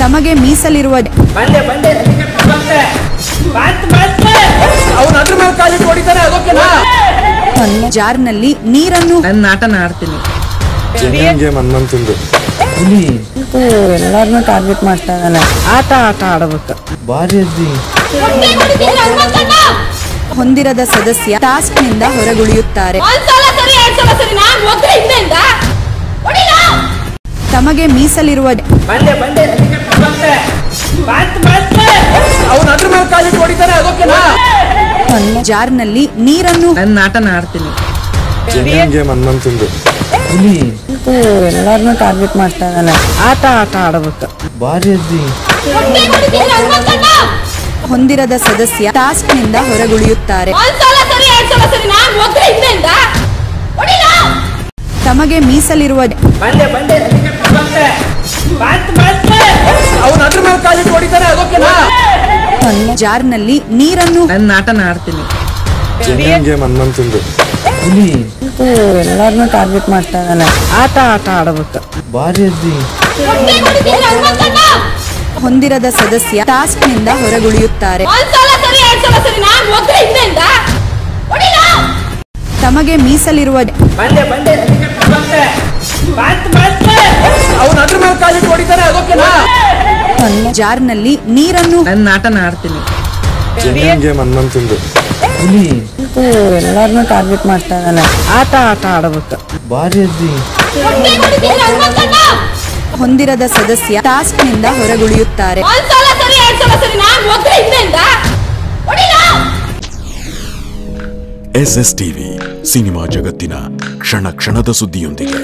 ತಮಗೆ ಮೀಸಲಿರುವ ಜಾರ್ನಲ್ಲಿ ನೀರನ್ನು ನಾಟನ ಆಟನ ಆಡ್ತೀನಿ ಎಲ್ಲಾರನ್ನೂ ಟಾರ್ಗೆಟ್ ಮಾಡ್ತಾ ಇದ್ದಾನೆ ಆಟ ಆಟ ಆಡಬೇಕು. ಬಾರಿ ಅಜ್ಜಿ. ಹೊಂದಿರದ ಸದಸ್ಯ ಟಾಸ್ಕ್ನಿಂದ ಹೊರಗುಳಿಯುತ್ತಾರೆ. ಒಂದ್ಸಲ ಸರಿ ಅವ್ನ ಅದ್ರ ಮೇಲೆ ಕಾಲಿಟ್ಟು ಹೊಡಿತಾನೆ ಅದಕ್ಕೆನಾ? ಜಾರ್ನಲ್ಲಿ ನೀರನ್ನು ನನ್ನ ಆಟನ ಆಡ್ತೀನಿ. ಗೇಮ್ ಹನುಮಂತಂದು ಎಲ್ಲಾರನ್ನೂ ಟಾರ್ಗೆಟ್ ಮಾಡ್ತಾ ಇದ್ದಾನೆ. ಆಟ ಆಟ ಆಡಬೇಕು. ಬಾರಿ ಅಜ್ಜಿ. ಹೊಂದಿರದ ಸದಸ್ಯ ಟಾಸ್ಕ್ನಿಂದ ಹೊರಗುಳಿಯುತ್ತಾರೆ. ತಮಗೆ ಮೀಸಲಿರುವ ಬಂದೆ. ಬಂದೆ ಬಂದೆ. ಕಾಲಿಟ್ಟು ಹೊಡಿತಾನೆ ಅದಕ್ಕೆನಾ ಜಾರ್ನಲ್ಲಿ ನೀರನ್ನು ನನ್ನ ಆಟನ ಆಡ್ತೀನಿ. ಗೇಮ್ ಎಲ್ಲಾರನ್ನೂ ಟಾರ್ಗೆಟ್ ಮಾಡ್ತಾ ಇದ್ದಾನೆ ಆಟ ಆಟ ಆಡಬೇಕು ಭಾರಿ ಹೊಂದಿರದ ಸದಸ್ಯ ಟಾಸ್ಕ್ನಿಂದ ಹೊರಗುಳಿಯುತ್ತಾರೆ ಸರಿ ಎರಡ್ ಸಲ ಸರಿ ನಾನ್ ಹೋದ್ರೆ ಹಿಂದೆಯಿಂದ ಹೊಡಿಲ ತಮಗೆ ಮೀಸಲಿರುವ ಬಂದೆ ಬಂದೆ. ಜಾರ್ನಲ್ಲಿ ನೀರನ್ನು ನನ್ನ ಆಟನ ಆಡ್ತೀನಿ. ಎಲ್ಲಾರನ್ನೂ ಟಾರ್ಗೆಟ್ ಮಾಡ್ತಾ ಇದ್ದಾನೆ. ಆಟ ಆಟ ಆಡಬೇಕು. ಬಾರಿ ಹೊಂದಿರದ ಸದಸ್ಯ ಹೊರಗುಳಿಯುತ್ತಾರೆ ನಾನ್ ಹೋದ್ರೆ ಹಿಂದೆಯಿಂದ ಎಸ್ ಎಸ್ ಟಿವಿ ಸಿನಿಮಾ ಜಗತ್ತಿನ ಕ್ಷಣ ಕ್ಷಣದ ಸುದ್ದಿಯೊಂದಿಗೆ.